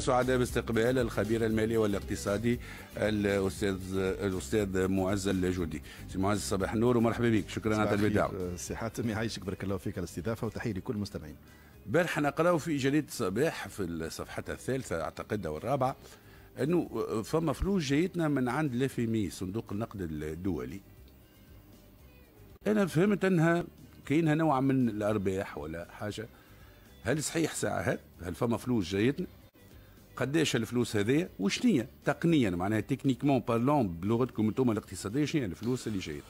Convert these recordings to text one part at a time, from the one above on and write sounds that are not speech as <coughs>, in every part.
سعداء باستقبال الخبير المالي والاقتصادي الاستاذ الأستاذ معز الجودي. سي معز صباح النور ومرحبا بك. شكرا على البدايه سي حاتم يعيشك بارك الله فيك على الاستضافة وتحية لكل المستمعين. البارح نقراو في جريده الصباح في صفحتها الثالثة أعتقد أو الرابعة أنه فما فلوس جايتنا من عند لافامي صندوق النقد الدولي. أنا فهمت أنها كاينها نوع من الأرباح ولا حاجة. هل صحيح ساعة هل فما فلوس جايتنا؟ قداش الفلوس هذيا وشنية تقنيا معناها تكنيكمون بارلون بلغتكم أنتم الاقتصادية شنو الفلوس اللي جاية؟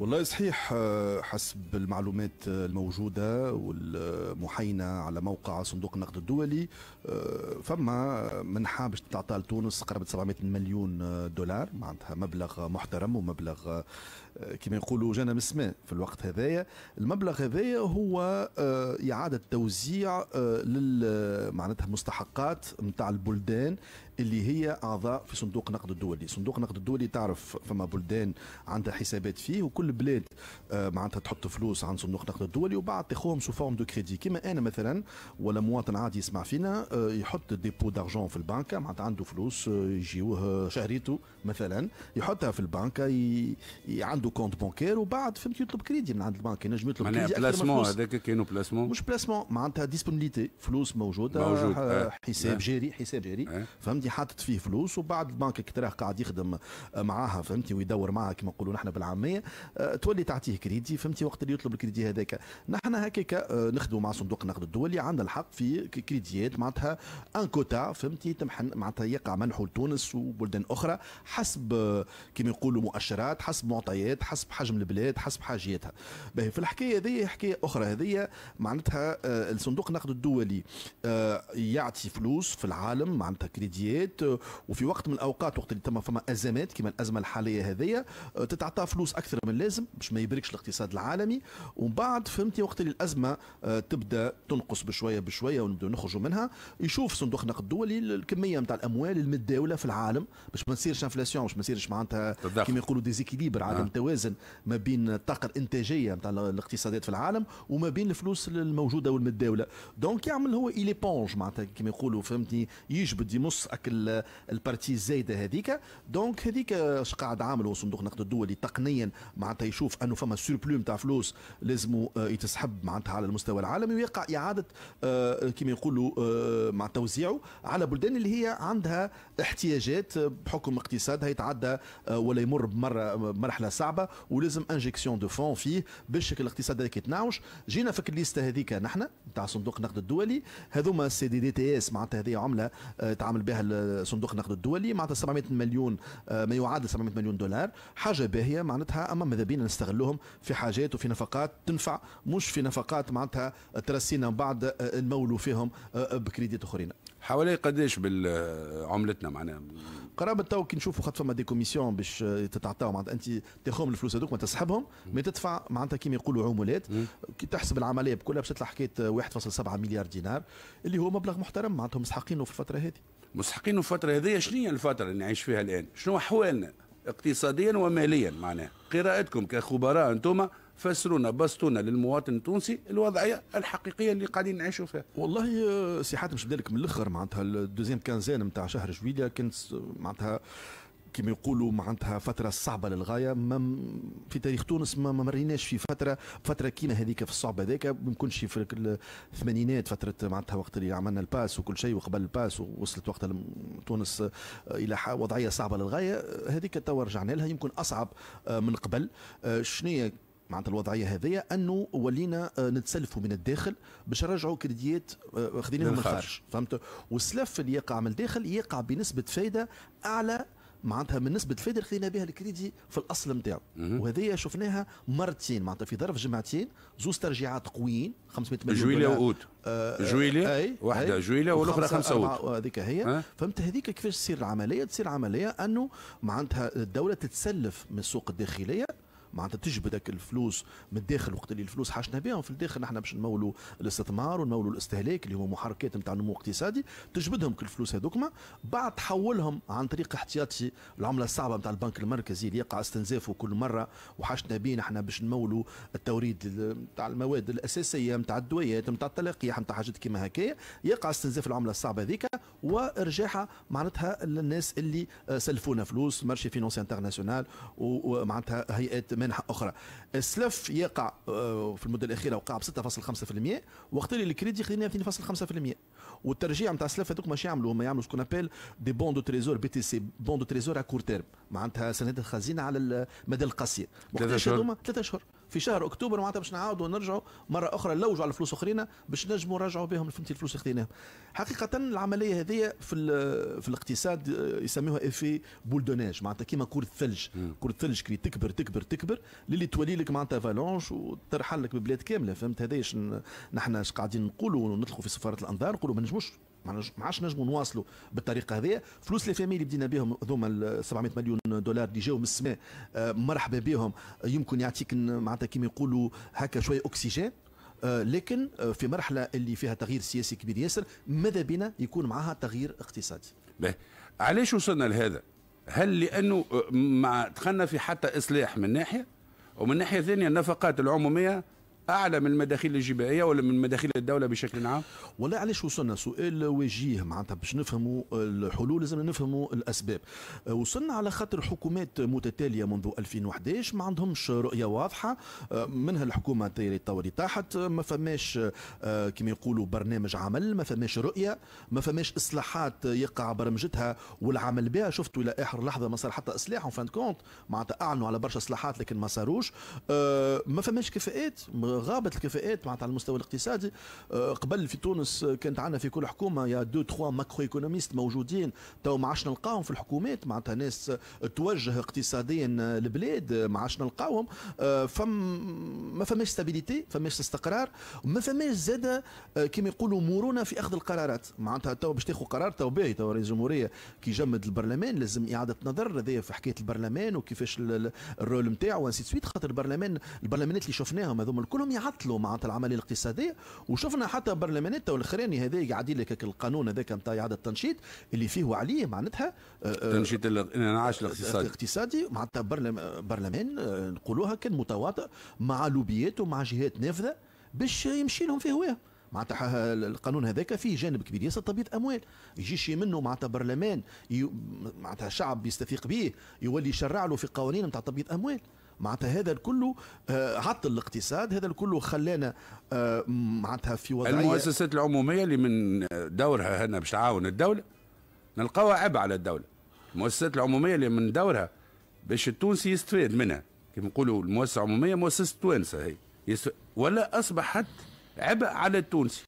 والله صحيح آه، حسب المعلومات الموجودة والمحينة على موقع صندوق النقد الدولي آه، فما منحة باش تعطى لتونس قرابة 700 مليون دولار معناتها مبلغ محترم ومبلغ كما يقولوا جانا من في الوقت هذايا. المبلغ هذايا هو إعادة توزيع لل معناتها مستحقات نتاع البلدان اللي هي أعضاء في صندوق النقد الدولي، صندوق النقد الدولي تعرف فما بلدان عندها حسابات فيه وكل بلاد آه، معناتها تحط فلوس عند صندوق النقد الدولي وبعد تاخذهم sous forme de crédit، كما أنا مثلا ولا مواطن عادي يسمع فينا آه، يحط dépôt d'argent في البنكة معناتها عنده فلوس آه، يجيوه شهريته مثلا يحطها في البنكة ي... عنده compte bancaire وبعد فهمت يطلب كريدي من عند البنك. ينجم يطلب crédit placement هذاك كانوا placement مش placement معناتها disponibilité فلوس موجودة موجود حساب جاري حساب جاري. فهمتي حاطط فيه فلوس وبعد البنك كي تراه قاعد يخدم معاها فهمتي ويدور معاها كما نقولوا نحن بالعامية. تولي تعطيه كريدي فهمتي وقت اللي يطلب الكريدي هذاك. نحن هكاك نخدموا مع صندوق النقد الدولي عندنا الحق في كريديات معناتها ان كوتا فهمتي تمحن معناتها يقع منحه لتونس وبلدان أخرى حسب كما يقولوا مؤشرات حسب معطيات. حسب حجم البلاد حسب حاجياتها. باهي في الحكاية هذه حكاية أخرى. هذه معناتها الصندوق النقد الدولي يعطي فلوس في العالم معناتها كريديات وفي وقت من الأوقات وقت اللي تم فما أزمات كما الأزمة الحالية هذيا آه، تتعطى فلوس أكثر من اللازم باش ما يبركش الاقتصاد العالمي. ومن بعد فهمتي وقت اللي الأزمة آه، تبدأ تنقص بشوية بشوية ونبداو نخرجوا منها يشوف صندوق النقد الدولي الكمية نتاع الأموال المتداولة في العالم باش ما تصيرش inflation باش ما تصيرش معناتها كما يقولوا déséquilibre عدم آه. توازن ما بين الطاقة الإنتاجية نتاع الاقتصادات في العالم وما بين الفلوس الموجودة والمتداولة. donc يعمل هو éponge معناتها كما يقولوا فهمتني؟ يجبد يمص أكل ال partie الزايدة هذيك. donc هذيك اش قاعد عامل صندوق النقد الدولي تقنيا معناتها يشوف أنه فما surplus نتاع فلوس لازم آه، يتسحب معناتها على المستوى العالمي ويقع إعادة آه، كما يقولوا آه، مع توزيعه على بلدان اللي هي عندها احتياجات بحكم اقتصادها يتعدى ولا يمر بمرة مرحلة صعبة. ولازم injection de fonds فيه باش الاقتصاد هذاك يتنعش جينا في الليستة هذيك نحن نتاع صندوق النقد الدولي. هذوما ال c'est des DTS معناتها هذه عملة تعامل بها صندوق النقد الدولي معناتها 700 مليون آه، ما يعادل 700 مليون دولار. حاجة باهية معناتها أما ماذا بينا نستغلوهم في حاجات وفي نفقات تنفع مش في نفقات معناتها ترسيلنا بعد آه، نمولوا فيهم آه، بكريديت أخرين. حوالي قداش بعملتنا معناها؟ قرابة تو كي نشوفوا خاطر فما des commissions باش تتعطاو. معناتها أنت تاخذهم الفلوس هذوك ما تسحبهم ما تدفع معناتها كيما يقولوا عمولات. كي تحسب العملية بكلها باش تطلع حكاية 1.7 مليار دينار اللي هو مبلغ محترم. معناتها مستحقينه في الفترة هذه. مسحقين في الفترة هذه؟ شنو هي الفترة اللي نعيش فيها الآن؟ شنو أحوالنا؟ اقتصاديا وماليا معناها. قراءتكم كخبراء أنتم فسرونا بسطونا للمواطن التونسي الوضعية الحقيقية اللي قاعدين نعيشوا فيها. والله آه، سي حاتم مش من الأخر معناتها الدوزيام كانزان نتاع شهر جويليا كانت معناتها كما يقولوا معناتها فترة صعبة للغاية ما في تاريخ تونس ما مريناش في فترة فترة كيما هذيك في الصعب هذاك ما يمكنش في الثمانينات فترة معناتها وقت اللي عملنا ال PAS وكل شيء وقبل ال PAS ووصلت وقت تونس إلى وضعية صعبة للغاية هذيك توا رجعنا لها يمكن أصعب آه، من قبل. آه، شنو معناتها الوضعية هذه أنه ولينا آه، نتسلفوا من الداخل باش نرجعوا كريديات خذيناهم من الخارج. فهمت؟ والسلف اللي يقع من الداخل يقع بنسبة فايدة أعلى معناتها من نسبة الفائده اللي خذينا بها الكريدي في الأصل نتاعو وهذه شفناها مرتين معناتها في ظرف جمعتين زوز ترجيعات قويين 500 مليون جويليا واوت آه جويليا أي واحدة جويليا والأخرى خمسة اوت هذيك هي. أه؟ فهمت؟ هذيك كيفاش تصير العملية؟ تصير عملية أنه معناتها الدولة تتسلف من السوق الداخلية معناتها تجبدك الفلوس من الداخل وقت اللي الفلوس حاجتنا بهم في الداخل نحن باش نمولوا الاستثمار ونمولوا الاستهلاك اللي هما محركات نتاع النمو الاقتصادي تجبدهم كل الفلوس هذوكما بعد تحولهم عن طريق احتياطي العملة الصعبة نتاع البنك المركزي اللي يقع استنزافه كل مرة. وحاجتنا به نحن باش نمولوا التوريد نتاع المواد الأساسية نتاع الدوايات نتاع التلقيح نتاع حاجات كيما هكايا. يقع استنزاف العملة الصعبة هذيك وإرجاعها معناتها للناس اللي سلفونا فلوس marché financier international ومعناتها هيئات منح أخرى. السلف يقع آه، في المدة الأخيرة وقع ب 6.5% وقت اللي الكريدي خلينا 2.5% والترجيع نتاع السلف هذوك ماشي يعملوا هما يعملوا ce qu'on appelle des bons de trésor BTC bons de trésor à court terme معناتها سندات الخزينه على المدى القصير ثلاثة شهور. ثلاثة اشهر في شهر أكتوبر معناتها باش نعاودوا نرجعوا مرة أخرى نلوجوا على فلوس أخرين باش نجموا نرجعوا بهم فهمتي الفلوس اللي خذيناهم حقيقة العملية هذه في في الاقتصاد يسموها إفي بول دوناج معناتها كيما كرة الثلج. كرة الثلج كي تكبر تكبر تكبر للي تولي لك معناتها فالونش وترحل لك ببلاد كاملة فهمت؟ هذا نحن اش قاعدين نقولوا وندخلوا في سفاره الأنظار نقولوا ما نجموش ما عادش نجموا نواصلوا بالطريقة هذه. فلوس لي فامي اللي بدينا بهم هذوما 700 مليون دولار اللي جاوا من السماء آه، مرحبا بهم. يمكن يعطيك معناتها كيما يقولوا هكا شوية أكسجين. آه، لكن آه، في مرحلة اللي فيها تغيير سياسي كبير ياسر ماذا بنا يكون معها تغيير اقتصادي؟ علاش وصلنا لهذا؟ هل لأنه مع دخلنا في حتى إصلاح من ناحية؟ ومن ناحية ثانية النفقات العمومية أعلى من المداخيل الجبائية ولا من مداخيل الدولة بشكل عام؟ ولا علاش وصلنا؟ سؤال وجيه معناتها باش نفهموا الحلول لازم نفهموا الأسباب. وصلنا على خاطر حكومات متتالية منذ 2011 ما عندهمش رؤية واضحة. منها الحكومة التوري تحت ما فماش كما يقولوا برنامج عمل ما فماش رؤية ما فماش إصلاحات يقع برمجتها والعمل بها. شفتوا إلى آخر لحظة ما صار حتى إصلاح فان كونت معناتها أعلنوا على برشا إصلاحات لكن ما صاروش. ما فماش كفاءات غابت الكفاءات معناتها على المستوى الاقتصادي. آه، قبل في تونس كانت عندنا في كل حكومة il y a deux trois macro-économistes موجودين. تو ما عادش نلقاهم في الحكومات معناتها ناس توجه اقتصاديا البلاد ما عادش نلقاهم. آه، فم ما فماش stabilité فماش استقرار وما فماش زاد آه، كما يقولوا مرونة في أخذ القرارات. معناتها تو باش تاخذ قرار تو باهي تو رئيس الجمهورية كي جمد البرلمان لازم إعادة نظر هذايا في حكاية البرلمان وكيفاش ال rôle نتاعو و ainsi de suite خاطر البرلمان البرلمانات اللي شفناهم هذوما الكل كلهم يعطلوا معناتها العملية الاقتصاديه وشفنا حتى برلمانات الاخراني هذا قاعدين لك القانون هذاك نتاع إعادة التنشيط اللي فيه وعليه معناتها آه، آه، تنشيط الانعاش الاقتصادي. الاقتصادي. معناتها برلمان آه، نقولوها كان متواطئ مع لوبيات ومع جهات نافذة باش يمشي لهم في هواه. معناتها القانون هذاك فيه جانب كبير. ياسر تبييض اموال يجيش منه معناتها برلمان معناتها شعب يستفيق به يولي يشرع له في قوانين نتاع تبييض اموال معناتها هذا الكل آه، عطل الاقتصاد هذا الكل خلانا آه، معناتها في وضعية المؤسسات العمومية اللي من دورها هنا باش تعاون الدولة نلقاوها عبء على الدولة. المؤسسات العمومية اللي من دورها باش التونسي يستفاد منها. كما نقولوا المؤسسة العمومية مؤسسة توانسه هي. ولا أصبحت عبء على التونسي.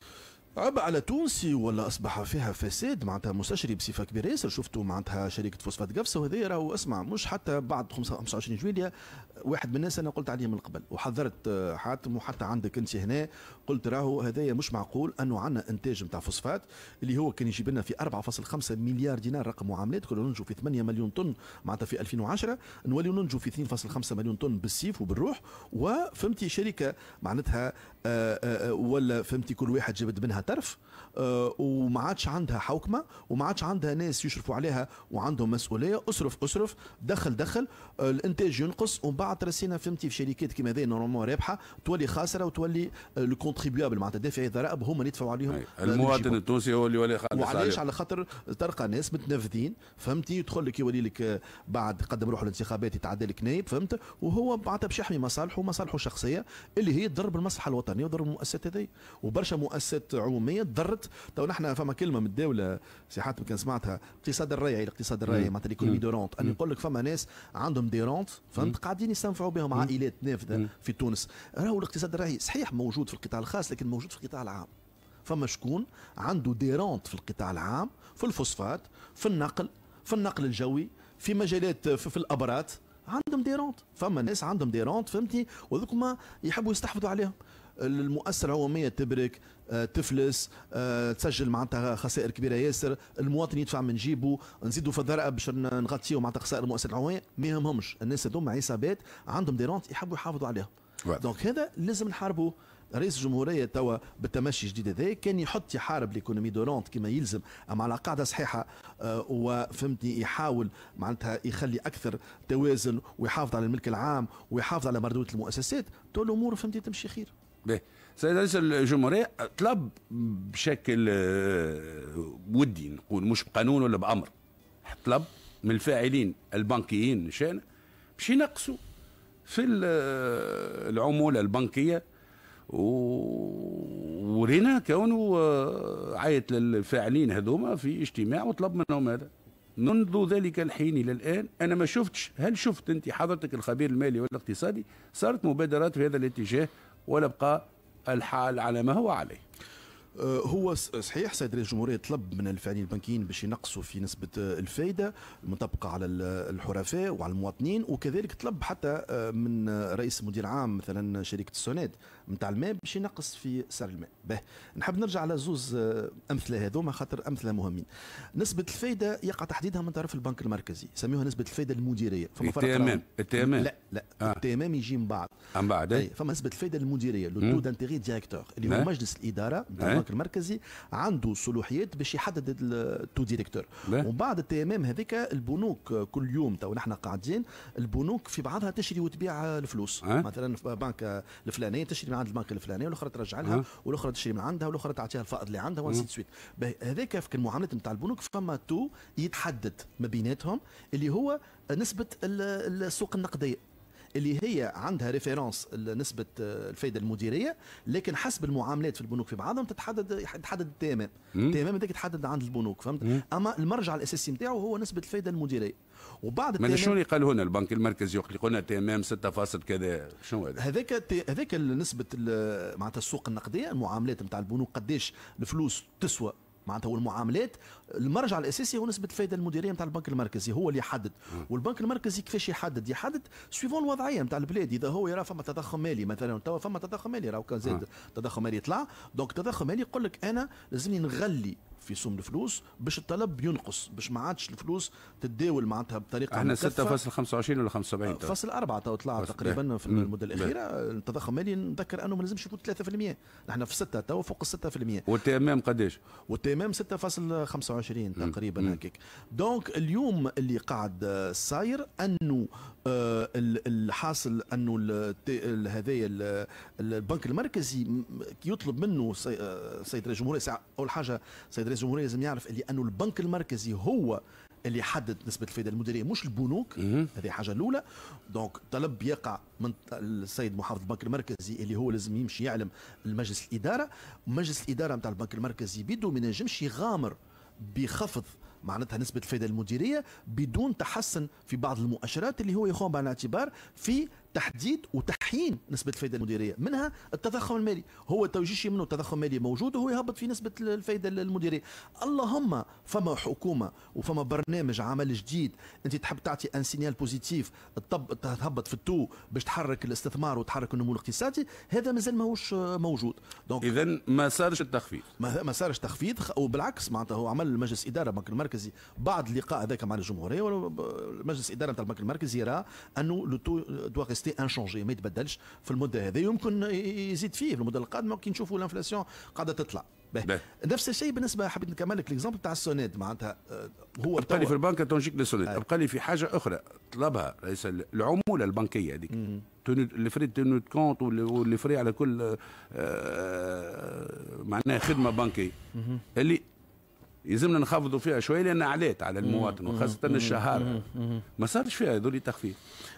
عبء على تونسي ولا أصبح فيها فساد معناتها مستشري بصفة كبيرة. ياسر شفتوا معناتها شركه فوسفات قفصة وهذا راهو اسمع مش حتى بعد 25 جويليا واحد من الناس أنا قلت عليه من قبل. وحذرت حاتم وحتى عندك أنت هنا قلت راهو هذايا مش معقول أنه عندنا إنتاج نتاع فوسفات اللي هو كان يجيب لنا في 4.5 مليار دينار رقم معاملات. كنا ننجو في 8 مليون طن معناتها في 2010 نولي ننجو في 2.5 مليون طن بالسيف وبالروح. وفهمتي شركة معناتها آه، آه، آه، ولا فهمتي كل واحد جابت منها ترف وما عادش عندها حوكمة وما عادش عندها ناس يشرفوا عليها وعندهم مسؤولية اصرف اصرف دخل دخل الإنتاج ينقص ومن بعد رسينا فهمتي في شركات كيما هذه normalement رابحة تولي خاسرة وتولي le contribuable معناتها دافعي الضرائب هما اللي يدفعوا عليهم المواطن التونسي هو اللي يولي خالص وعلاش؟ على خاطر تلقى ناس متنفذين فهمتي يدخل لك يولي لك بعد قدم روحه الانتخابات يتعدى لك نايب فهمت؟ وهو معناتها باش يحمي مصالحه ومصالحه الشخصيه اللي هي تضر بالمصلحة الوطنية وتضر بالمؤسسات هذه وبرشا مؤسسات عموميه ضرت. تو نحن فما كلمة من الدولة سي حاتم كان سمعتها الاقتصاد الريعي الاقتصاد الريعي معناتها l'économie de rente. أنا نقول لك فما ناس عندهم des rentes فهمت؟ قاعدين يستنفعوا بهم عائلات نافذة في تونس. راهو الاقتصاد الريعي صحيح موجود في القطاع الخاص لكن موجود في القطاع العام. فما شكون؟ عنده des rentes في القطاع العام في الفوسفات في النقل في النقل الجوي في مجالات في, في الابرات عندهم des rentes فما ناس عندهم des rentes فهمتي وهذوك ما يحبوا يستحفظوا عليهم. المؤسسه العموميه تبرك تفلس تسجل معناتها خسائر كبيرة. ياسر المواطن يدفع من جيبه نزيدوا في الضرائب باش نغطيو معناتها خسائر المؤسسات العموميه ما يهمهمش. الناس هذوما عصابات عندهم des rentes يحبوا يحافظوا عليهم. donc هذا لازم نحاربوه. رئيس الجمهورية توا بالتمشي الجديد هذا كان يحط يحارب l'économie de rente كما يلزم. أما على قاعدة صحيحة آه وفهمتني يحاول معناتها يخلي أكثر توازن ويحافظ على الملك العام ويحافظ على مردوده المؤسسات تو الأمور فهمتني تمشي خير. باهي. سيد رئيس الجمهورية طلب بشكل آه، ودي نقول مش بقانون ولا بأمر طلب من الفاعلين البنكيين شان باش ينقصوا في آه، العمولة البنكية. ورينا كونه آه، عيط للفاعلين هذوما في اجتماع وطلب منهم هذا. منذ ذلك الحين إلى الآن أنا ما شفتش هل شفت أنت حضرتك الخبير المالي والاقتصادي؟ صارت مبادرات في هذا الاتجاه ولا بقى الحال على ما هو عليه. هو صحيح سيد رئيس الجمهورية طلب من الفاعلين البنكيين باش ينقصوا في نسبة الفائدة المطبقة على الحرفاء وعلى المواطنين وكذلك طلب حتى آه، من رئيس مدير عام مثلا شركة السوناد نتاع الماء باش ينقص في سعر الماء. باهي نحب نرجع على زوز آه، أمثلة هذوما خاطر أمثلة مهمين. نسبة الفائده يقع تحديدها من طرف البنك المركزي يسميوها نسبة الفائده المديرية. فما فرق الـ TMM الـ TMM لا لا آه. الـ TMM يجي من بعد. من بعد أي. فما نسبة الفائده المديرية le taux d'intérêt directeur اللي هو مجلس الإدارة نتاع البنك المركزي عنده صلاحيات باش يحدد الـ taux directeur. ومن بعد الـ TMM هذيك البنوك كل يوم تو نحن قاعدين البنوك في بعضها تشري وتبيع الفلوس. أه؟ مثلا بنك الفلانيه تشري من عند البنك الفلانيه والأخرى ترجع لها أه؟ والأخرى تشري من عندها والأخرى تعطيها الفائض اللي عندها وainsi de suite. هذاك في المعاملات نتاع البنوك فما taux يتحدد ما بيناتهم اللي هو نسبة السوق النقدية. اللي هي عندها référence نسبه الفائده المديرية لكن حسب المعاملات في البنوك في بعضهم تتحدد يتحدد التمام. التمام هذاك يتحدد عند البنوك فهمت؟ مم. أما المرجع الأساسي نتاعو هو نسبة الفائده المديرية. وبعد من شنو اللي قال هنا؟ البنك المركزي يقول لنا تمام 6 فاصل كذا. شنو هذا؟ هذاك هذاك نسبة معناتها السوق النقدية المعاملات نتاع البنوك قديش الفلوس تسوى. معناتها هو المعاملات المرجع الأساسي هو نسبة الفائده المديرية نتاع البنك المركزي هو اللي يحدد. والبنك المركزي كيفاش يحدد؟ يحدد suivant الوضعية نتاع البلاد. إذا هو يرى فما تضخم مالي مثلا توا فما تضخم مالي راهو كان زاد تضخم مالي يطلع donc تضخم مالي يقول لك أنا لازمني نغلي في سوم الفلوس باش الطلب ينقص باش ما عادش الفلوس تتداول معناتها بطريقة إحنا 6.25 ولا 75 فاصل 4 تو طلع تقريبا في المدة الأخيرة التضخم المالي نذكر أنه ما لازمش يفوت 3% نحن في 6 تو فوق 6% والـ TMM قداش؟ والـ TMM 6.25 تقريبا هكاك donc اليوم اللي قاعد صاير أنه آه الحاصل أنه هذايا البنك المركزي يطلب منه آه، سيد رئيس الجمهورية أول حاجة سيد رئيس الجمهوريه لازم يعرف اللي أنه البنك المركزي هو اللي يحدد نسبة الفائده المديرية مش البنوك. هذه حاجة الأولى. donc طلب يقع من السيد محافظ البنك المركزي اللي هو لازم يمشي يعلم المجلس الإدارة. مجلس الإدارة نتاع البنك المركزي بيدو ما ينجمش يغامر بخفض معناتها نسبة الفائدة المديرية بدون تحسن في بعض المؤشرات اللي هو يقوم بعين الاعتبار في تحديد وتحيين نسبة الفائدة المديرية. منها التضخم المالي. هو توجيشي منه التضخم المالي موجود وهو يهبط في نسبة الفائدة المديرية. اللهم فما حكومة وفما برنامج عمل جديد أنت تحب تعطي un signal positif تهبط في الـ taux باش تحرك الاستثمار وتحرك النمو الاقتصادي هذا مازال ماهوش موجود. donc اذا ما صارش التخفيض. ما, ما صارش تخفيض وبالعكس معناتها هو عمل المجلس إدارة البنك المركزي. بعد اللقاء هذاك مع الجمهورية مجلس إدارة نتاع البنك المركزي يرى أنه le taux doit rester inchangé ما يتبدلش في المدة هذه يمكن يزيد فيه في المدة القادمة كي نشوفوا الـ inflation قاعدة تطلع. باهي. نفس الشيء بالنسبة حبيت نكمل لك الـ exemple تاع السوناد معناتها آه، هو أبقى لي في البنك تونجيك للسوناد أبقى لي في حاجة أخرى طلبها رئيس العمولة البنكية هذيك. اللي فري تونوت كونت واللي فري على كل آه، معناها خدمة بنكية. اللي يلزمنا نخفضوا فيها شوية لأن علات على المواطن وخاصة الشهارة. ما صارش فيها هذول تخفيض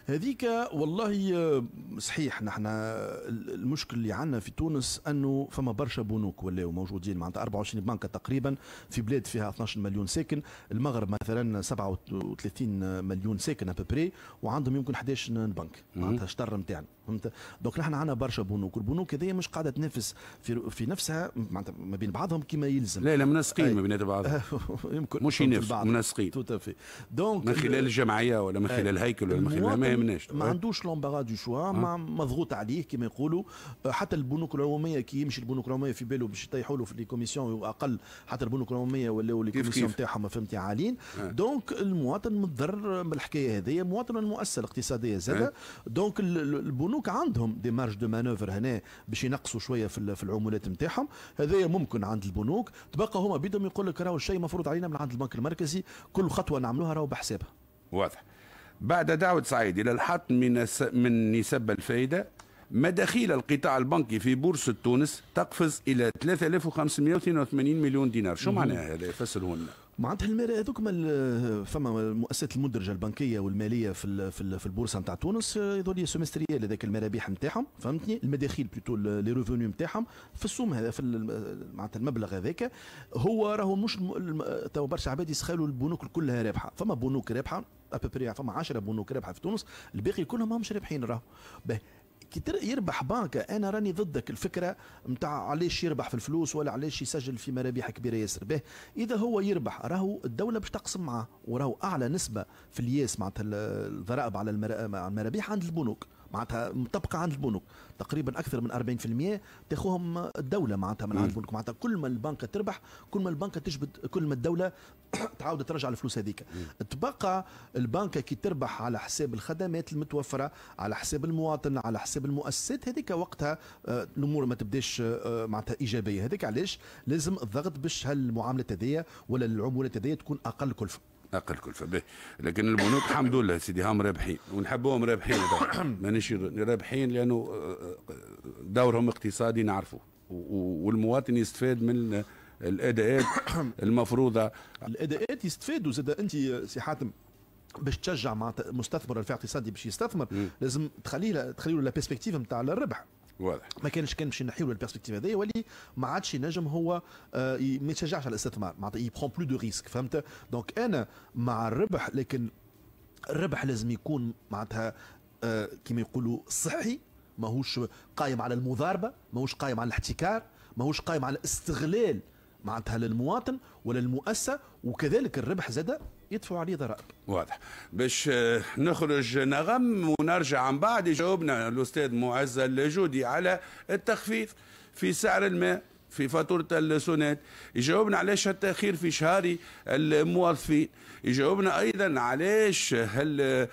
هذيك والله آه، صحيح نحن المشكل اللي عندنا في تونس أنه فما برشا بنوك ولاو موجودين معناتها 24 بنكة تقريبا في بلاد فيها 12 مليون ساكن المغرب مثلا 37 مليون ساكن ابري وعندهم يمكن 11 بنك معناتها شطر نتاعنا فهمت؟ donc نحن عندنا برشا بنوك والبنوك هذه مش قاعدة تنافس في في نفسها معناتها ما بين بعضهم كما يلزم. لا لا منسقين ما بين بعضهم. بعض <laughs> يمكن مش ينافسوا منسقين donc من خلال الجمعية ولا من خلال الهيكل ولا من خلال يهمناش ما عندوش l'embarras du choix مضغوط عليه كما يقولوا. حتى البنوك العمومية كي يمشي البنوك العمومية في باله باش يطيحوا له في les commissions واقل حتى البنوك العمومية ولاو les commissions نتاعهم فهمتي عاليين. donc المواطن متضرر من الحكاية هذه مواطن المؤسسه الاقتصاديه زاده. donc البنوك عندهم des marges de manœuvre هنا باش ينقصوا شوية في العمولات نتاعهم. هذايا ممكن عند البنوك. تبقى هما بيدهم يقول لك راهو الشيء مفروض علينا من عند البنك المركزي. كل خطوة نعملوها راهو بحسابها. واضح. بعد دعوة سعيد إلى الحط من من نسب الفائدة مداخيل القطاع البنكي في بورصة تونس تقفز إلى 3582 مليون دينار. شو معناها هذا؟ يفسره لنا معناتها المال هذوك فما المؤسسات المدرجة البنكية والمالية في في, في البورصة نتاع تونس هذول semestriels هذاك المرابح نتاعهم فهمتني؟ المداخيل plutôt les revenus نتاعهم في السوم هذا في معناتها المبلغ هذاك. هو راهو مش تو برشا عباد يسخالوا البنوك كلها رابحة. فما بنوك رابحة après فما 10 بنوك رابحه في تونس. الباقي كلهم ماهمش رابحين راهو. كي يربح بنك. أنا راني ضدك. الفكرة نتاع علاش يربح في الفلوس ولا علاش يسجل في مرابح كبيرة ياسر. به إذا هو يربح راهو الدولة باش تقسم معاه. وراهو أعلى نسبة في الياس معناتها الضرائب على المرابح عند البنوك. معناتها مطبقة عند البنوك. تقريبا أكثر من 40% تاخوهم الدولة معناتها من عند البنوك. معناتها كل ما البنكة تربح كل ما البنكة تجبد كل ما الدولة <coughs> تعاود ترجع الفلوس هذيك. تبقى البنكة كي تربح على حساب الخدمات المتوفرة على حساب المواطن على حساب المؤسسات هذيك وقتها آه، الأمور ما تبداش آه، معناتها إيجابية. هذيك علاش؟ لازم الضغط باش هالمعاملات هذيا ولا العمولات هذيا تكون أقل كلفة. أقل كلفه به لكن البنوك الحمد لله سيدي هم رابحين ونحبوهم رابحين <coughs> مانيش رابحين لأنه آه، آه، دورهم اقتصادي نعرفه. والمواطن يستفاد من الأداءات <coughs> المفروضة. الأداءات يستفادوا. زاد أنت سي حاتم باش تشجع مع مستثمر في اقتصادي باش يستثمر لازم تخليه تخلي له la perspective نتاع الربح. واضح. ما كانش كان باش نحيو ال perspective هذايا ولي ما عادش ينجم هو آه ما يتشجعش على الاستثمار. معناتها يبخون plus de risques فهمت؟ donc أنا مع الربح لكن الربح لازم يكون معناتها آه كما يقولوا صحي ماهوش قايم على المضاربة ماهوش قايم على الاحتكار ماهوش قايم على استغلال معناتها للمواطن ولا المؤسسة وكذلك الربح زاد يدفعوا عليه ضرائب. واضح. باش آه، نخرج نغم ونرجع من بعد يجاوبنا الأستاذ معز الجودي على التخفيض في سعر الماء في فاتورة السونات. يجاوبنا علاش التأخير في شهاري الموظفين. يجاوبنا أيضا علاش هل آه،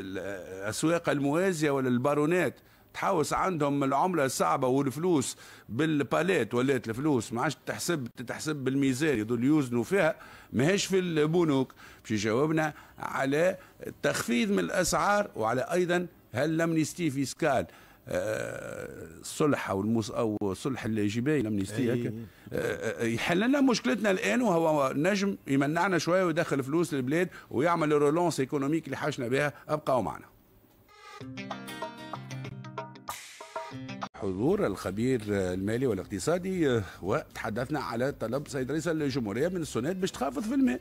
الأسواق الموازية ولا البارونات تحوس عندهم العملة الصعبة والفلوس بالباليت ولات الفلوس. ما عادش تحسب تتحسب بالميزان يظل يوزنوا فيها. ماهيش في البنوك. باش يجاوبنا على تخفيض من الأسعار وعلى أيضا هل l'amnistie fiscale الصلح أو المس أو صلح الجباي ال amnistie هكا آه، يحل لنا مشكلتنا الآن وهو نجم يمنعنا شوية ويدخل فلوس للبلاد ويعمل ال relance économique اللي حاجنا بها ابقوا معنا. حضور الخبير المالي والاقتصادي وتحدثنا على طلب سيد رئيس الجمهورية من السنات باش تخفض في الماء.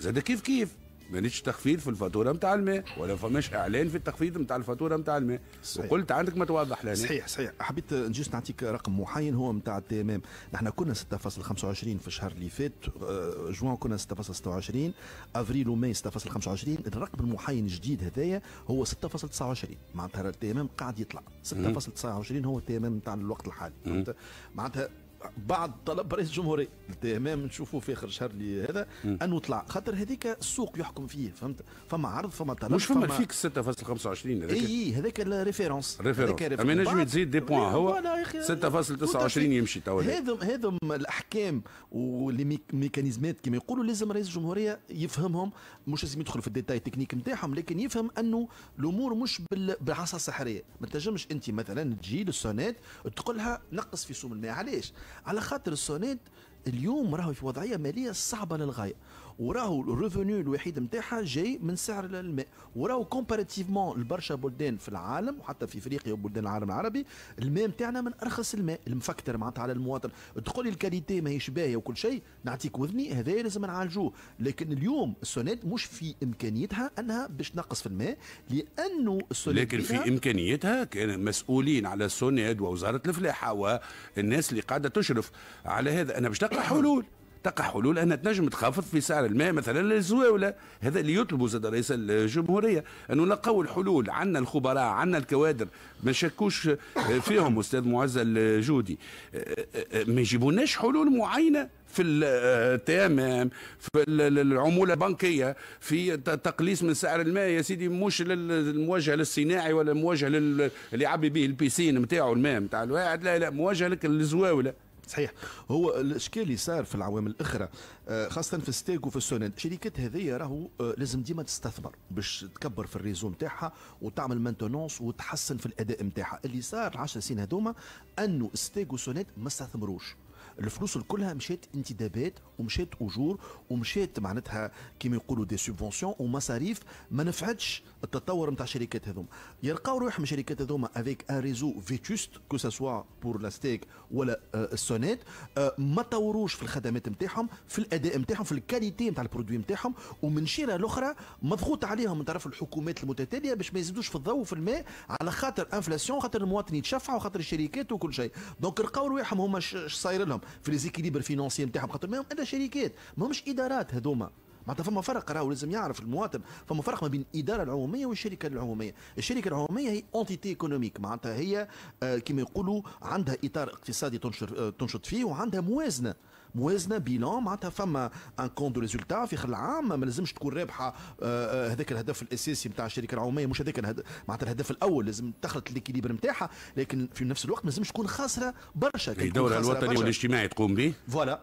زاد كيف كيف؟ مانيش تخفيض في الفاتورة نتاع الماء ولا فماش إعلان في التخفيض نتاع الفاتورة نتاع الماء. صحيح. وقلت عندك ما توضح لنا. صحيح صحيح. حبيت نجيش نعطيك رقم محاين هو نتاع التمام. نحن كنا 6.25 في الشهر اللي فات آه، جوان كنا 6.26 أفريل وماي 6.25 الرقم المحاين الجديد هذايا هو 6.29 معناتها التمام قاعد يطلع. 6.29 هو التمام نتاع الوقت الحالي. معناتها بعد طلب رئيس الجمهورية امام نشوفوا في آخر الشهر اللي هذا انه طلع خاطر هذيك السوق يحكم فيه فهمت؟ فما عرض فما طلب مش فما ال fixe 6.25 هذاك؟ إي هذاك ال référence référence أما نجم تزيد des points هو 6.29 يمشي تو هذم هذم الأحكام والميكانيزمات كما يقولوا لازم رئيس الجمهورية يفهمهم مش لازم يدخل في ال détails techniques نتاعهم لكن يفهم أنه الأمور مش بالعصا السحرية. ما تنجمش أنت مثلا تجي للسوناد تقول لها نقص في سوم الماء علاش؟ على خاطر السوناد اليوم راهو في وضعية مالية صعبة للغاية. وراهو ال revenu الوحيد نتاعها جاي من سعر الماء. وراهو comparativement لبرشا بلدان في العالم وحتى في افريقيا وبلدان العالم العربي الماء نتاعنا من أرخص الماء المفوتر معناتها على المواطن. تقول لي ال qualité ماهيش باهية وكل شيء نعطيك وذني هذا لازم نعالجوه. لكن اليوم السوناد مش في إمكانيتها أنها باش تنقص في الماء لأنه السونات لكن في إمكانيتها كان مسؤولين على السوناد ووزارة الفلاحة والناس اللي قاعدة تشرف. على هذا أنا باش تلقى حلول تقع حلول انها تنجم تخفض في سعر الماء مثلا للزواوله هذا اللي يطلبه زاد رئيس الجمهورية انه نلقوا الحلول عندنا الخبراء عندنا الكوادر. ما شكوش فيهم أستاذ معز الجودي. ما يجيبوناش حلول معينة في التيمم في العمولة البنكية في تقليص من سعر الماء. يا سيدي مش الموجه للصناعي ولا موجه للي يعبي به ال piscine نتاعو الماء نتاع الواحد. لا لا موجه لك للزواولة. صحيح. هو الإشكال اللي صار في الأعوام الأخرى آه، خاصة في ستيك وفي السوناد الشركات هذه راهو آه، لازم ديما تستثمر باش تكبر في ال réseau نتاعها وتعمل maintenance وتحسن في الأداء نتاعها اللي صار العشر سنين هذوما أنه ستيك وسوناد ما استثمروش. الفلوس كلها مشات انتدابات ومشات أجور ومشات معناتها كيما يقولوا des subventions ومصاريف ما نفعتش التطور نتاع الشركات هذوما. يلقاو روحهم الشركات هذوما avec un réseau vétuste que ce soit pour la ستيك ولا السوناد ما طوروش في الخدمات نتاعهم في الأداء نتاعهم في ال qualité نتاع ال produit نتاعهم ومن شيرة الاخرى مضغوط عليهم من طرف الحكومات المتتالية باش ما يزيدوش في الضوء وفي الماء على خاطر inflation خاطر المواطن يتشفع وخاطر الشركات وكل شيء. Donc لقاو رواحهم هما صاير لهم. في les équilibres financiers نتاعهم خاطر ما إلا شركات ما همش إدارات هذوما. معناتها فما فرق راهو لازم يعرف المواطن فما فرق ما بين الإدارة العمومية والشركة العمومية. الشركة العمومية هي entité économique معناتها هي آه كما يقولوا عندها إطار اقتصادي تنشر آه تنشط فيه وعندها موازنة. موازنة bilan معناتها فما un compte de résultat في آخر العام. ما لازمش تكون رابحة آه، آه، هذاك الهدف الأساسي نتاع الشركة العمومية. مش هذاك معناتها الهدف الأول. لازم تخلط l'équilibre نتاعها لكن في نفس الوقت ما لازمش تكون خاسرة برشا. الدور الوطني والاجتماعي تقوم به؟ Voilà.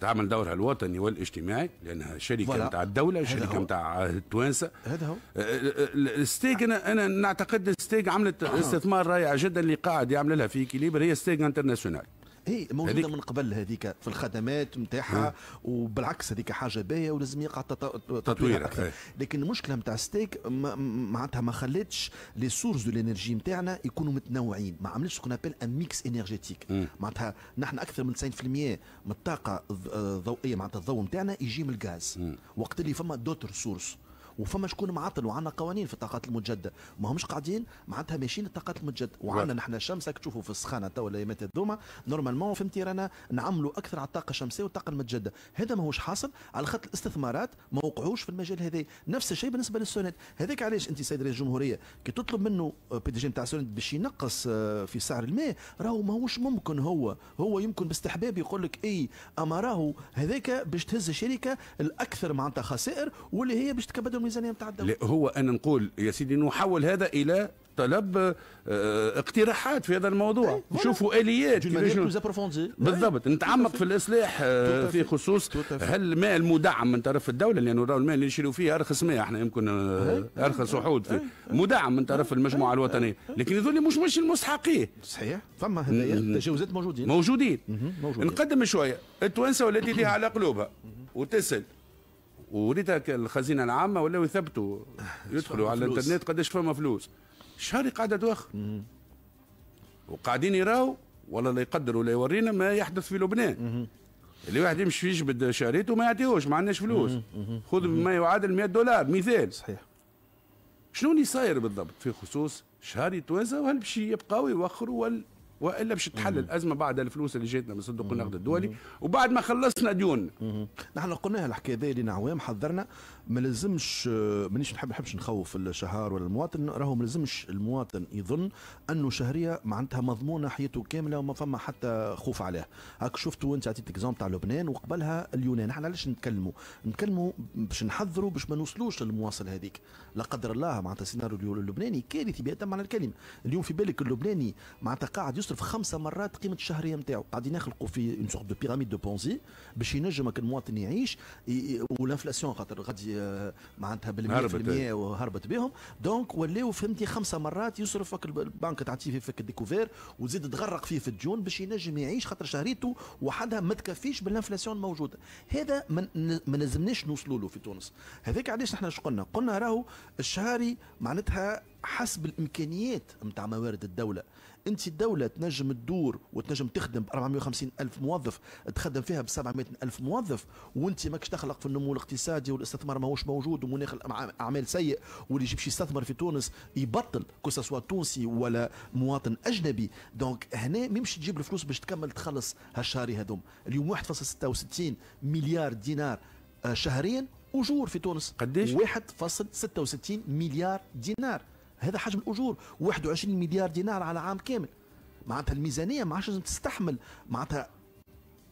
تعمل دورها الوطني والاجتماعي لأنها شركة نتاع الدولة شركة نتاع التوانسه هذا هو. الستيك أنا أنا نعتقد الستيك عملت استثمار رائع جدا اللي قاعد يعمل لها في équilibre هي ستيك internationale. هي موجودة هذيك من قبل هذيك في الخدمات نتاعها وبالعكس هذيك حاجة باهية ولازم يقع تطوير أكثر. لكن المشكلة نتاع ستيك معناتها ما خلاتش les sources de l'énergie نتاعنا يكونوا متنوعين. ما عملتش ce qu'on appelle un mix énergétique معناتها نحن أكثر من 90% من الطاقة الضوئية معناتها الضوء نتاعنا يجي من الغاز. وقت اللي فما d'autres sources وفما شكون معطل وعندنا قوانين في الطاقات المتجددة. ما همش قاعدين معناتها ماشيين الطاقات المتجددة. وعندنا نحن الشمس تشوفوا في السخانة توا الأيامات هذوما. Normalement فهمتي رانا نعملوا أكثر على الطاقة الشمسية والطاقة المتجددة. هذا ماهوش حاصل على خاطر الاستثمارات ما وقعوش في المجال هذا. نفس الشيء بالنسبة للسوناد هذاك علاش أنت سيد رئيس الجمهورية كي تطلب منه PDG نتاع سوناد باش ينقص آه، في سعر الماء راهو ماهوش ممكن هو. هو يمكن باستحباب يقول لك إي أما راهو هذاك باش تهز الشركة الأكثر معناتها خسائر واللي هي باش تكبد الميزانية نتاع الدولة. هو أنا نقول يا سيدي نحول هذا إلى طلب آه اقتراحات في هذا الموضوع. نشوفوا آليات. بالضبط. نتعمق في الإصلاح آه في خصوص هل الماء المدعم من طرف الدولة؟ لأنه الماء اللي نشيلوا فيه أرخص ماء إحنا يمكن آه أرخص وحود فيه. مدعم من طرف المجموعة الوطنية. لكن هذول مش مش المستحقين. صحيح. فما هذايا تجاوزات موجودين. موجودين. نقدم شوية. التوانسة والتي لها على قلوبها. وتسأل. وريتك الخزينة العامة ولاو يثبتوا <sighs> يدخلوا على الإنترنت قداش فما فلوس. شهري قاعدة توخر وقاعدين يراو والله لا يقدر ولا يورينا ما يحدث في لبنان. اللي واحد يمشي يجبد شهريته ما يعطيهوش ما عندناش فلوس. خذ ما يعادل 100 دولار مثال صحيح. شنو اللي صاير بالضبط؟ في خصوص شهري توانسه وهل باش يبقاو يوخروا وإلا باش تحل الأزمة بعد الفلوس اللي جاتنا من صندوق النقد الدولي وبعد ما خلصنا ديوننا نحن قلناها الحكاية هذه لنا عوام حذرنا. ما لازمش مانيش نحب نحبش نخوف الشهارة ولا المواطن راهو ما لازمش المواطن يظن أنه شهرية معناتها مضمونة حياته كاملة وما فما حتى خوف عليها. هاك شفتوا انت عطيت exemple تاع لبنان وقبلها اليونان. إحنا علاش نتكلموا؟ نتكلموا باش نحذروا باش ما نوصلوش للمواصل هذيك. لا قدر الله معناتها السيناريو اللبناني كارثي بيتم على الكلمة. اليوم في بالك اللبناني معناتها قاعد يصرف خمسه مرات قيمة الشهرية نتاعو قاعدين يخلقوا في une sorte de pyramide de Ponzi باش ينجم المواطن يعيش وال inflation خاطر غادي معناتها بال 100% وهربت بهم. donc ولاو فهمتي خمسه مرات يصرف البنك تعطيه في فك ال découvert وتزيد تغرق فيه في الديون باش ينجم يعيش خاطر شهريته وحدها ما تكفيش بال inflation الموجودة. هذا ما نلزمناش نوصلوا له في تونس. هذاك علاش إحنا قلنا؟ قلنا راهو الشهري معناتها حسب الإمكانيات نتاع موارد الدولة. انت الدولة تنجم تدور وتنجم تخدم ب 450 ألف موظف تخدم فيها ب 700 ألف موظف وانت ماكش تخلق في النمو الاقتصادي والاستثمار ماهوش موجود ومناخ الاعمال سيء واللي يجيب يستثمر في تونس يبطل que تونسي ولا مواطن أجنبي. donc هنا ما يمشي تجيب الفلوس باش تكمل تخلص هالشهري هذوم. اليوم 1.66 مليار دينار آه، شهريا اجور في تونس. قديش؟ 1.66 مليار دينار. هذا حجم الأجور 21 مليار دينار على عام كامل. معناتها الميزانية ما عادش لازم تستحمل معناتها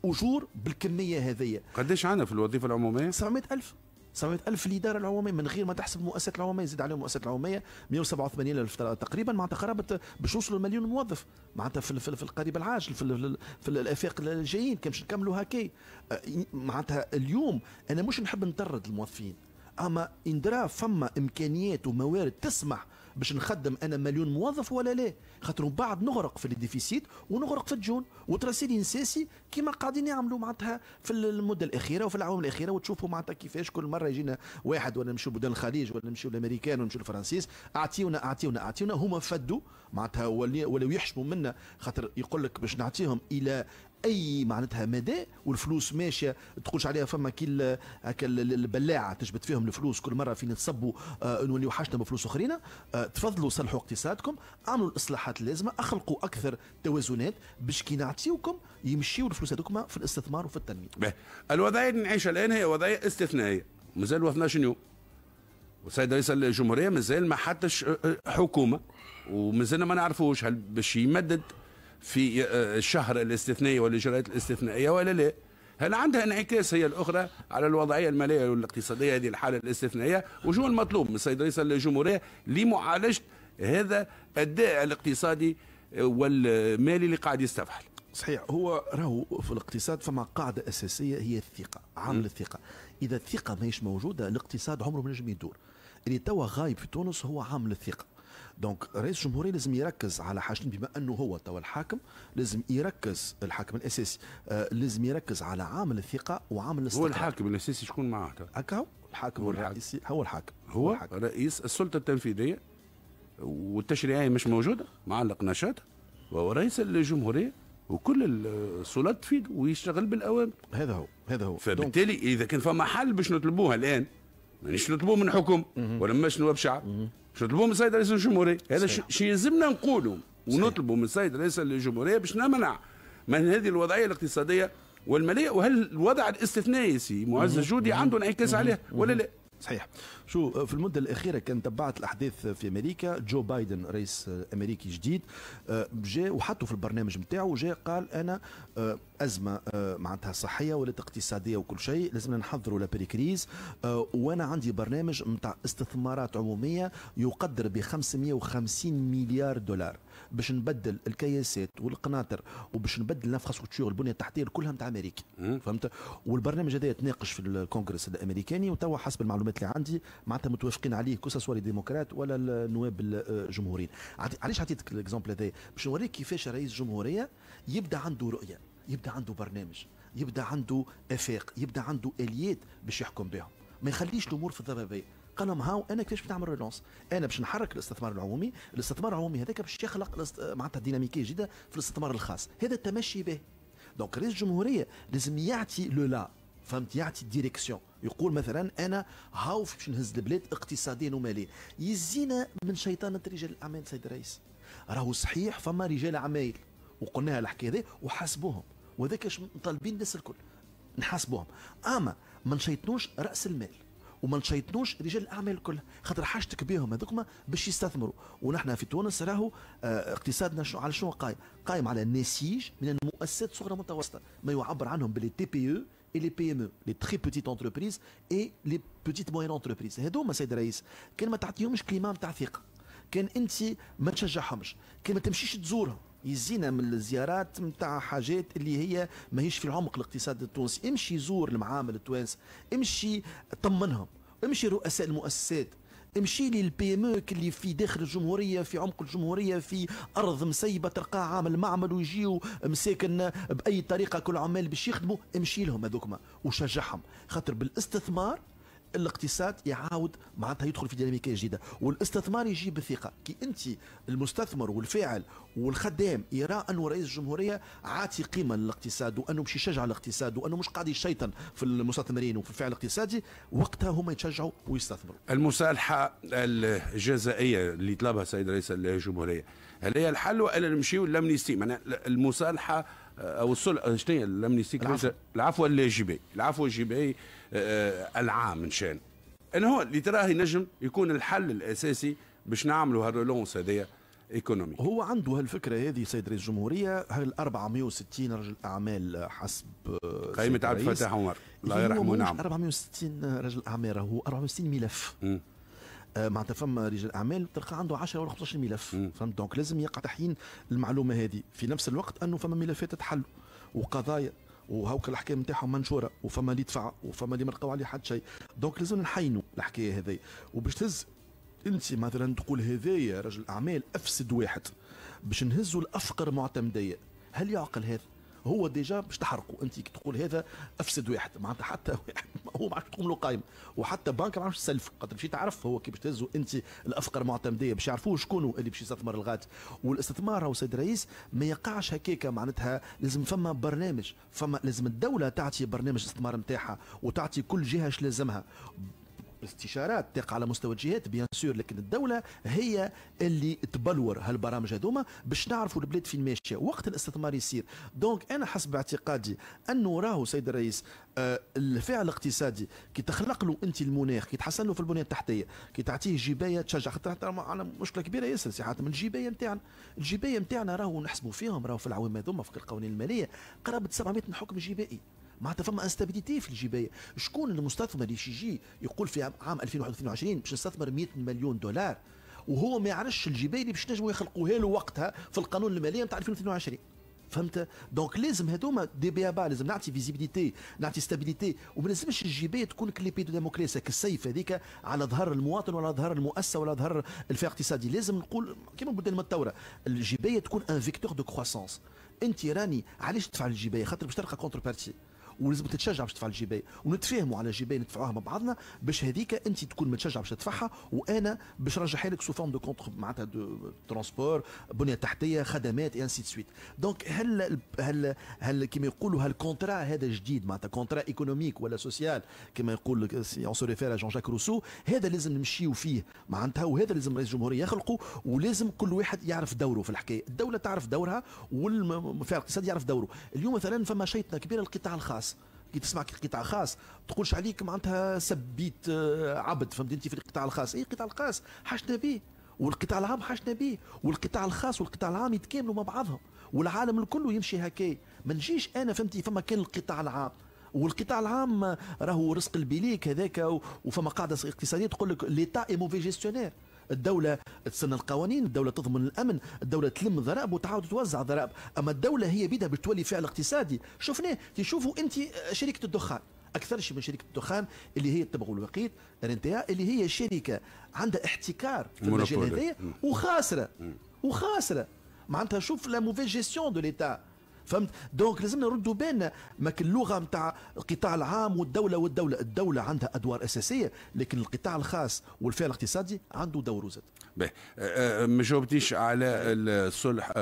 أجور بالكمية هذية. قديش عندنا في الوظيفة العمومية؟ 700 ألف. 700 ألف الإدارة العمومية. من غير ما تحسب المؤسسات العمومية زيد عليهم المؤسسات العمومية 187 ألف تقريبا. معناتها قرابة باش يوصلوا المليون موظف. معناتها في, في, في القريب العاجل في, في الآفاق الجايين كان باش نكملوا هكا أه، معناتها اليوم أنا مش نحب نطرد الموظفين. أما إن درا فما إمكانيات وموارد تسمح باش نخدم أنا مليون موظف ولا لا. خاطر بعد نغرق في ال déficit ونغرق في الديون وتراسيلي نساسي كيما قاعدين يعملوا معناتها في المدة الأخيرة وفي العوام الأخيرة. وتشوفوا معناتها كيفاش كل مرة يجينا واحد ولا نمشيو بلدان الخليج ولا نمشيو الأمريكان ولا نمشيو الفرنسيس. أعطيونا أعطيونا أعطيونا. هما فدوا. معناتها ولو يحشموا منا. خاطر يقول لك باش نعطيهم إلى أي معناتها مدى والفلوس ماشية تقولش عليها فما كي هكا البلاعة تجبد فيهم الفلوس كل مرة فين تصبوا آه نوليو حاجتنا بفلوس أخرين آه تفضلوا صلحوا اقتصادكم اعملوا الإصلاحات اللازمة أخلقوا أكثر توازنات باش كي نعطيوكم يمشيوا الفلوس هذوك في الاستثمار وفي التنمية. الوضعية اللي نعيشها الآن هي وضعية استثنائية مازال 12 يوم والسيد رئيس الجمهورية مازال ما حطش آه، آه، حكومة ومازلنا ما نعرفوش هل باش يمدد في آه، الشهر الاستثنائي والإجراءات الاستثنائية ولا لا؟ هل عندها انعكاس هي الأخرى على الوضعية المالية والاقتصادية هذه الحالة الاستثنائية؟ وشو المطلوب من السيد رئيس الجمهورية لمعالجة هذا الداء الاقتصادي والمالي اللي قاعد يستفحل؟ صحيح هو راهو في الاقتصاد فما قاعدة أساسية هي الثقة عامل الثقة. إذا الثقة ماهيش موجودة الاقتصاد عمره ما ينجم يدور. اللي توا غايب في تونس هو عامل الثقة. دونك رئيس الجمهورية لازم يركز على حاجتين بما أنه هو توا الحاكم لازم يركز الحاكم الأساسي آه لازم يركز على عامل الثقة وعامل الاستقرار. هو الحاكم الأساسي شكون معاه هكا هو؟ الحاكم هو الرئيسي هو الحاكم هو, هو الحاكم. رئيس السلطة التنفيذية والتشريعية مش موجودة معلق نشاط وهو رئيس الجمهورية وكل السلطات تفيد ويشتغل بالاوامر هذا هو هذا هو. فبالتالي إذا كان فما حل باش نطلبوها الآن مانيش نطلبوه من حكم ولا مش نواب شعب باش نطلبوه من السيد رئيس الجمهورية؟ هذا شيء يلزمنا نقوله. ونطلبوا من السيد رئيس الجمهورية باش نمنع من هذه الوضعية الاقتصادية والمالية. وهل الوضع الاستثنائي سي معز جودي عنده انعكاس عليه ولا لا؟ صحيح. شو في المدة الأخيرة كان تبعت الأحداث في أمريكا. جو بايدن رئيس أمريكي جديد آه، جاء وحطه في البرنامج نتاعو جاء قال أنا آه، أزمة آه، معناتها صحية ولا اقتصادية وكل شيء لازمنا نحضروا l'après-crise وأنا عندي برنامج نتاع استثمارات عمومية يقدر ب 550 مليار دولار. باش نبدل الكياسات والقناطر وباش نبدل ال infrastructure البنية التحتية كلها نتاع أمريكا. فهمت؟ والبرنامج هذا يتناقش في الكونغرس الأمريكاني وتوا حسب المعلومات اللي عندي معناتها متوافقين عليه que ce soit démocrates ولا النواب الجمهوريين. علاش عطيتك ال exemple هذا باش نوريك كيفاش رئيس جمهورية يبدأ عنده رؤية يبدأ عنده برنامج يبدأ عنده آفاق يبدأ عنده آليات باش يحكم بهم. ما يخليش الأمور في الضبابيه قال لهم هاو أنا كيفاش نعمل relance أنا باش نحرك الاستثمار العمومي. الاستثمار العمومي هذاك باش يخلق معناتها ديناميكية جديدة في الاستثمار الخاص. هذا التمشي به. donc رئيس الجمهورية لازم يعطي لو لا فهمت؟ يعطي ال direction يقول مثلا أنا هاو باش نهز البلاد اقتصاديا وماليا. يزينا من شيطانه رجال الأعمال سيد الرئيس. راهو صحيح فما رجال أعمال وقلناها الحكاية هذه وحاسبوهم. وذاك مطالبين الناس الكل. نحاسبوهم. أما ما نشيطنوش رأس المال. وما نشيطنوش رجال الأعمال الكل. خاطر حاجتك بهم هذوك باش يستثمروا. ونحن في تونس راهو آه اقتصادنا شو على شنو قايم؟ قايم على نسيج من المؤسسات الصغرى المتوسطة. ما يعبر عنهم باللي TPE et les PME, les très petites entreprises et les petites moyennes entreprises. هذوما سيد الرئيس كان ما تعطيهمش كليما نتاع ثقه كان أنت ما تشجعهمش. كان ما تمشيش تزورهم. يزينا من الزيارات نتاع حاجات اللي هي ماهيش في العمق الاقتصاد التونسي. امشي زور المعامل التوانسه امشي طمنهم امشي رؤساء المؤسسات امشي ال PME اللي في داخل الجمهورية في عمق الجمهورية في أرض مسيبة تلقاه عامل معمل ويجيو مساكن بأي طريقة كل عمال باش يخدموا. امشي لهم هذوكما وشجعهم. خاطر بالاستثمار الاقتصاد يعاود معناتها يدخل في ديناميكية جديدة. والاستثمار يجي بالثقه كي انت المستثمر والفاعل والخدام يرى انه رئيس الجمهورية عاطي قيمة للاقتصاد وأنه مش يشجع الاقتصاد وأنه مش قاعد يشيطن في المستثمرين وفي الفعل الاقتصادي وقتها هما يتشجعوا ويستثمروا. المصالحة الجزائية اللي طلبها السيد رئيس الجمهورية هل هي الحل وإلا نمشيو للامنيستي معناها المصالحة أو الصلح شنو هي؟ الامنيستي العفو, العفو الجبائي العفو الجبائي. العام من شأن. إنه هو اللي تراه ينجم يكون الحل الأساسي باش نعملوا هال relance هذايا économique هو عنده هالفكرة هذه سيد رئيس الجمهورية هال 460 رجل أعمال حسب قائمة عبد الفتاح عمر الله يرحمه نعم 460 رجل أعمال هو 460 ملف. م. آه معناتها فما رجال أعمال تلقى عنده 10 ولا 15 ملف. فهمت؟ donc لازم يقع تحيين المعلومة هذه. في نفس الوقت أنه فما ملفات تحل وقضايا. وهوك الاحكام نتاعهم منشورة وفما اللي يدفع وفما اللي لقاو عليه حد شيء. donc لازم نحينوا الحكاية هذه وباش تهز أنت مثلا تقول هذايا رجل أعمال أفسد واحد باش نهزوا الأفقر معتمدية. هل يعقل هذا؟ هو déjà باش تحرقوا انت تقول هذا أفسد واحد معناتها حتى واحد <laughs> هو ما عادش تقوم له قائمه وحتى بنك ما عادش تسلف خاطر باش تعرف هو كي باش تهزوا انت الأفقر معتمدية باش يعرفوا شكون اللي باش يستثمر الغاد والاستثمار هو سيد الرئيس ما يقعش هكاكا معناتها لازم فما برنامج. فما لازم الدولة تعطي برنامج استثمار نتاعها وتعطي كل جهة اش لازمها. استشارات تقع على مستوى الجهات bien sûr لكن الدولة هي اللي تبلور هالبرامج هذوما باش نعرفوا البلاد فين ماشية. وقت الاستثمار يصير. donc أنا حسب اعتقادي أنه راهو سيد الرئيس آه الفعل الاقتصادي كي تخلق له أنت المناخ كي تحسن له في البنية التحتية كي تعطيه جباية تشجع. خاطر على مشكلة كبيرة ياسر سي حاتم الجباية نتاعنا الجباية نتاعنا راهو نحسبوا فيهم راهو في العوام هذوما في القوانين المالية قرابة 700 من حكم جبائي. معناتها فما instabilité في الجباية. شكون المستثمر اللي يجي يقول في عام 2021 باش نستثمر 100 مليون دولار وهو ما يعرفش الجباية اللي باش نجموا يخلقوها له وقتها في القانون المالية نتاع 2022 فهمت؟ donc لازم هذوما دي بي با لازم نعطي visibilité نعطي stabilité وما لازمش الجباية تكون ك l'épée de Damoclès كالسيف هذيك على ظهر المواطن ولا ظهر المؤسسة ولا ظهر الفاعل الاقتصادي. لازم نقول كما البلدان الثوره الجباية تكون un vecteur de croissance انت راني علاش تدفع الجبايه خاطر باش تلقى contrepartie ولازم تتشجع باش تدفع الجبايه ونتفاهموا على جبايه ندفعوها مع بعضنا باش هذيك انت تكون متشجع باش تدفعها وأنا باش نرجعها لك sous forme de contre معناتها de transport بنية تحتية خدمات ainsi de suite donc هل هل هل كما يقولوا هال contrat هذا جديد؟ معناتها contrat économique ولا social كما يقول on se réfère جون جاك روسو هذا لازم نمشيو فيه معناتها وهذا لازم رئيس الجمهورية يخلقه ولازم كل واحد يعرف دوره في الحكاية. الدولة تعرف دورها والفاعل الاقتصادي يعرف دوره. اليوم مثلا فما شيطنة كبيرة للقطاع الخاص. كي تسمع قطاع خاص تقولش عليك معناتها سبيت عبد فهمت انت في القطاع الخاص. اي القطاع الخاص؟ حاجنا به والقطاع العام حاجنا به والقطاع الخاص والقطاع العام يتكاملوا مع بعضهم. والعالم الكل يمشي هكا. ما نجيش أنا فهمتي فما كان القطاع العام. والقطاع العام راهو رزق البايليك هذاك وفما قاعدة اقتصادية تقول لك l'État est mauvais gestionnaire الدولة تسن القوانين الدولة تضمن الأمن الدولة تلم ضرائب وتعاود توزع ضرائب أما الدولة هي بيدها باش تولي فاعل اقتصادي. شفناه تشوفوا أنت شركة الدخان. أكثر شيء من شركه الدخان اللي هي تبغ والوقيد ال RNTA اللي هي شركه عندها احتكار في المجال هذايا وخاسرة. وخاسرة. معناتها شوف la mauvaise gestion de l'État فهمت؟ donc لازمنا نردوا بالنا ما اللغة نتاع القطاع العام والدولة والدولة الدولة عندها أدوار أساسية لكن القطاع الخاص والفاعل الاقتصادي عنده دور زاد باهي ما جاوبتيش على الصلح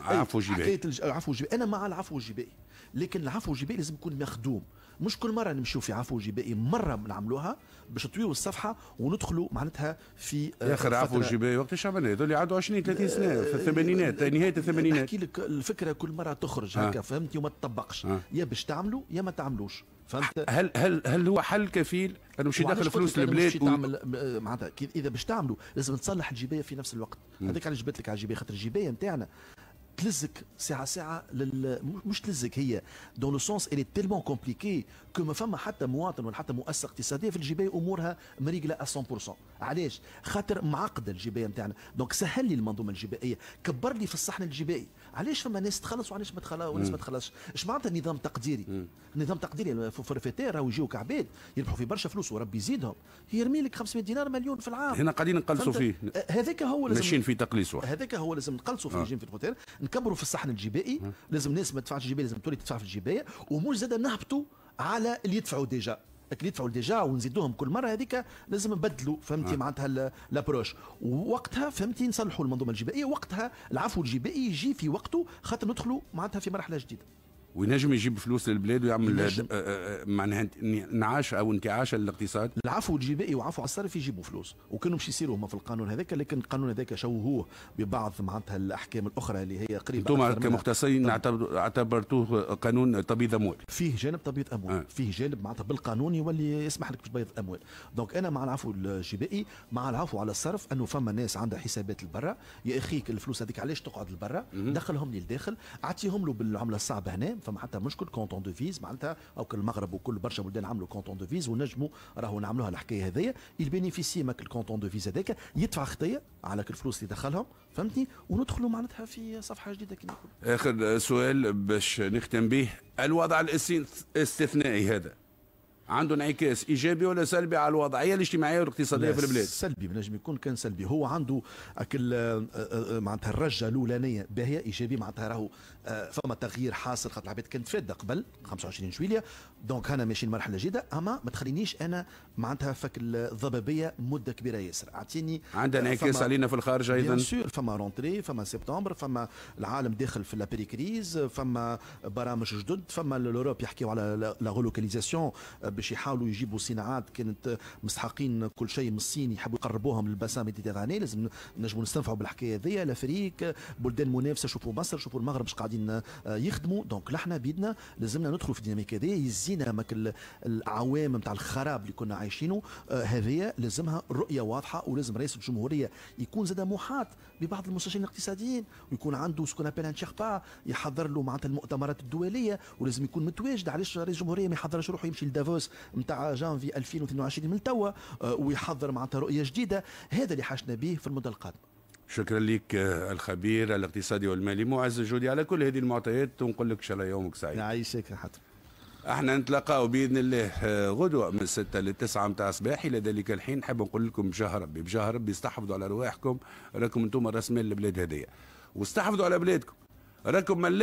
عفو الجبائي حكاية العفو الجبائي أنا مع العفو الجبائي لكن العفو الجبائي لازم يكون مخدوم. مش كل مرة نمشيو في عفو جبائي مرة بنعملوها باش نطويو الصفحة وندخلوا معناتها في يا أخي العفو الجبائي وقت عملنا هذول عنده 20 30 سنة في الثمانينات نهاية الثمانينات. أحكي لك الفكرة كل مرة تخرج هكا فهمتي وما تطبقش. يا باش تعملوا يا ما تعملوش. فهمت؟ هل هل هل هو حل كفيل؟ انه مش يدخل فلوس البلاد تعمل معناتها إذا باش تعملوا لازم تصلح الجبايه في نفس الوقت. هذاك علاش جبت لك على الجبايه خاطر الجبايه نتاعنا. تلزك ساعة ساعة لل... مش تلزك هي dans le sens elle est tellement compliquée que ما فما حتى مواطن ولا حتى مؤسسة اقتصادية في الجبايه أمورها مريقله 100% علاش؟ خاطر معقدة الجبايه نتاعنا donc سهل لي المنظومة الجبائيه كبر لي في الصحن الجبائي علاش فما ناس تخلص وعلاش ما تخلص وناس ما تخلصش اش معناتها نظام تقديري؟ نظام تقديري forfaitaire راهو يجيوك عباد يربحوا في برشا فلوس وربي يزيدهم. يرمي لك 500 دينار مليون في العام. هنا قاعدين نقلصوا فيه. هذاك هو لازم ماشيين في تقليص هذاك هو لازم نقلصوا في régime forfaitaire نكبروا في الصحن الجبائي. لازم ناس ما تدفعش الجبايه لازم تولي تدفع في الجبايه ومش زاد نهبطوا على اللي يدفعوا déjà. اللي يدفعوا déjà ونزيدوهم كل مرة هذيك لازم نبدلوا فهمتي آه. معناتها l'approche ووقتها فهمتي نصلحوا المنظومة الجبائية وقتها العفو الجبائي يجي في وقته خاطر ندخلوا معناتها في مرحلة جديدة وينجم يجيب فلوس للبلاد ويعمل آه، آه، معناها انعاش أو انتعاش للاقتصاد العفو الجبائي وعفو على الصرف يجيبوا فلوس وكانوا باش يصيروا هما في القانون هذاك لكن القانون هذاك شوهوه ببعض معناتها الأحكام الأخرى اللي هي قريبة أنتم كمختصين اعتبرتوه قانون تبييض أموال. فيه جانب تبييض أموال آه. فيه جانب معناتها بالقانون يولي يسمح لك باش تبيض أموال. donc أنا مع العفو الجبائي مع العفو على الصرف أنه فما ناس عندها حسابات لبرا ياخي هاك الفلوس هذيك علاش تقعد لبرا؟ دخلهم لي لداخل أعطيهم له بالعملة الصعبة هنا فما حتى مشكل compte en devises معناتها أو المغرب وكل برشا بلدان عملوا compte en devises ونجموا راهو نعملوها الحكاية هذيا. ال bénéficiaire ماك ال compte en devises هذاك يدفع خطية على الفلوس اللي دخلهم فهمتني؟ وندخلوا معناتها في صفحة جديدة كما آخر سؤال باش نختم به. الوضع الإستثنائي هذا. عنده انعكاس ايجابي ولا سلبي على الوضعيه الاجتماعية والاقتصادية في البلاد. سلبي بنجم يكون كان سلبي. هو عنده أكل آه، آه، آه، معناتها الرجة الأولانية باهية ايجابي معناتها راهو فما تغيير حاصل خاطر العباد كانت فاده قبل 25 جويليا donc أنا ماشي مرحله جديده أما ما تخلينيش أنا معناتها فك الضبابيه مدة كبيرة ياسر. اعطيني عندها انعكاس علينا في الخارج أيضا؟ bien sûr فما rentrée فما سبتمبر فما العالم داخل في l'après-crise فما برامج جدد فما l'Europe يحكيوا على la relocalisation باش يحاولوا يجيبوا صناعات كانت مستحقين كل شيء من الصين يحبوا يقربوها من ال bassin méditerranéen لازم نجموا نستنفعوا بالحكاية هذيا l'Afrique بلدان منافسة شوفوا مصر شوفوا المغرب اش قاعدين يخدموا. donc لحنا بيدنا لازمنا ندخلوا في ال dynamique هذه. يزينا ماك العوام نتاع الخراب اللي كنا عايشينه. آه، هذه لازمها رؤية واضحة ولازم رئيس الجمهورية يكون زاد محاط ببعض المستشارين الاقتصاديين ويكون عنده سكون ابل ان يحضر له معناتها المؤتمرات الدولية ولازم يكون متواجد. علاش رئيس الجمهورية ما يحضرش روحه يمشي لدافوس نتاع جانفي 2022 من توا آه، ويحضر معناتها رؤية جديدة. هذا اللي حاجنا به في المدة القادمة. شكرا لك آه، الخبير الاقتصادي والمالي معز الجودي على كل هذه المعطيات. ونقول لك إن شاء الله يومك سعيد. يعيشك يا حاتم. أحنا نتلاقاو بإذن الله آه، غدوة من 6 ل 9 متاع الصباح. إلى ذلك الحين نحب نقول لكم بجاه ربي. بجاه ربي استحفظوا على رواحكم. راكم أنتم راس مال البلاد هذيا. واستحفظوا على بلادكم. راكم ملاك.